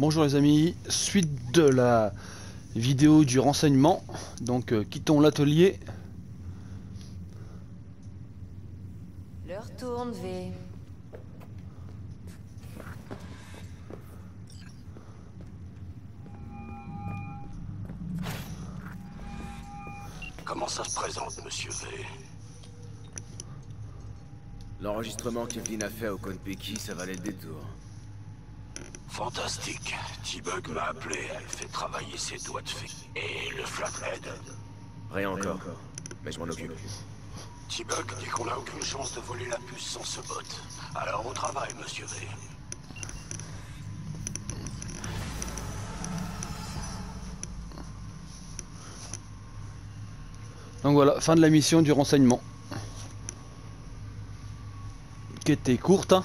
Bonjour les amis, suite de la vidéo du renseignement. Donc euh, quittons l'atelier. L'heure tourne, V. Comment ça se présente, monsieur V? L'enregistrement qu'Evelyn a fait au Konpeki, ça valait le détour. Fantastique. T-Bug m'a appelé, elle fait travailler ses doigts de fée. Et le flathead. Rien encore, mais je m'en occupe. T-Bug dit qu'on n'a aucune chance de voler la puce sans ce bot. Alors au travail, monsieur V. Donc voilà, fin de la mission du renseignement. Qui était courte. hein.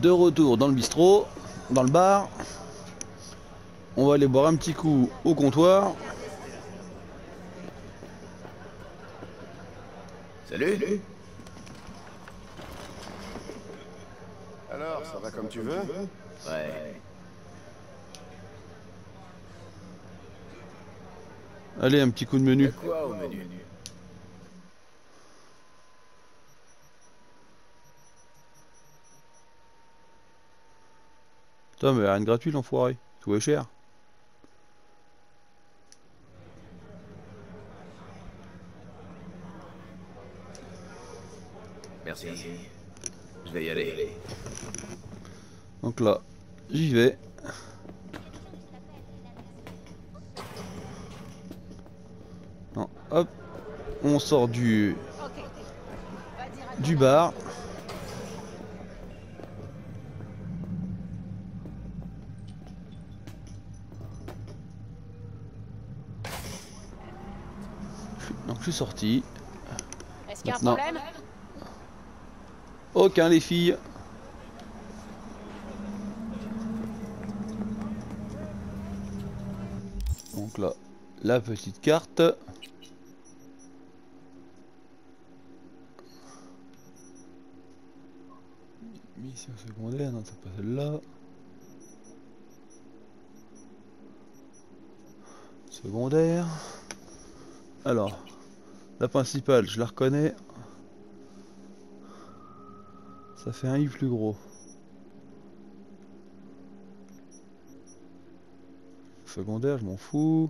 De retour dans le bistrot, dans le bar. On va aller boire un petit coup au comptoir. Salut Alors, ça va comme tu veux? Ouais. Allez, un petit coup de Y'a menu. quoi au menu? Putain, mais rien de gratuit l'enfoiré. Tout est cher. Merci. Je vais y aller. Donc là, j'y vais. Non, hop. On sort du, du bar. Donc je suis sorti. Est-ce qu'il y a un problème? Aucun les filles. Donc là, la petite carte. Mission secondaire, non c'est pas celle-là. Secondaire. Alors, la principale, je la reconnais. Ça fait un i plus gros. Secondaire, je m'en fous.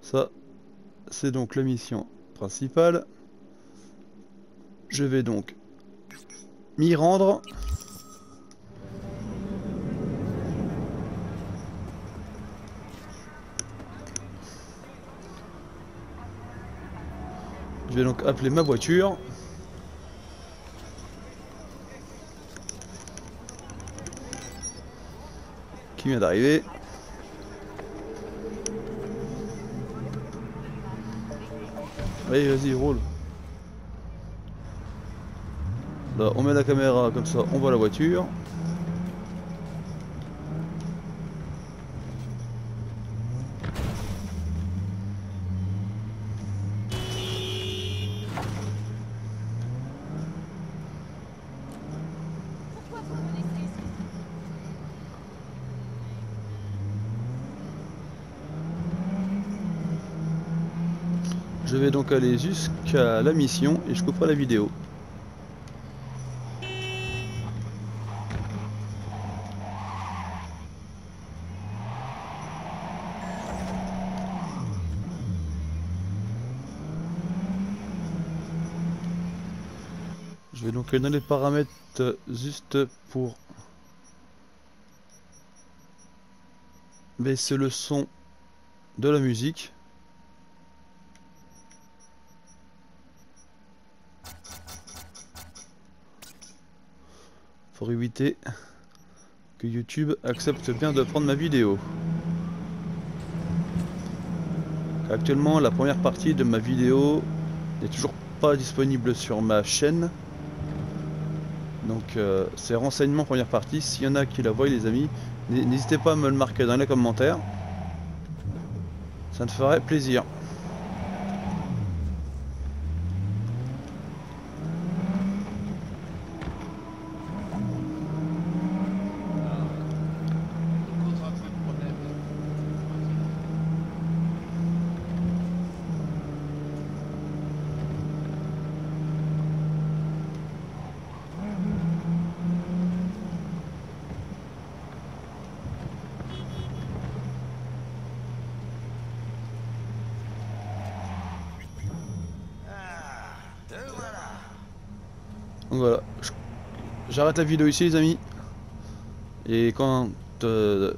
Ça, c'est donc la mission principale. Je vais donc m'y rendre. Je vais donc appeler ma voiture. Qui vient d'arriver. Allez, vas-y, roule. Là, on met la caméra comme ça, on voit la voiture. Je vais donc aller jusqu'à la mission et je couperai la vidéo. Je vais donc dans les paramètres juste pour baisser le son de la musique. Pour éviter que YouTube accepte bien de prendre ma vidéo. Actuellement, la première partie de ma vidéo n'est toujours pas disponible sur ma chaîne. Donc, euh, c'est renseignements première partie. S'il y en a qui la voient, les amis, n'hésitez pas à me le marquer dans les commentaires. Ça me ferait plaisir. Donc voilà, j'arrête la vidéo ici les amis. Et quand euh,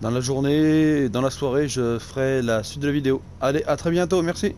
dans la journée, dans la soirée, je ferai la suite de la vidéo. Allez, à très bientôt, merci.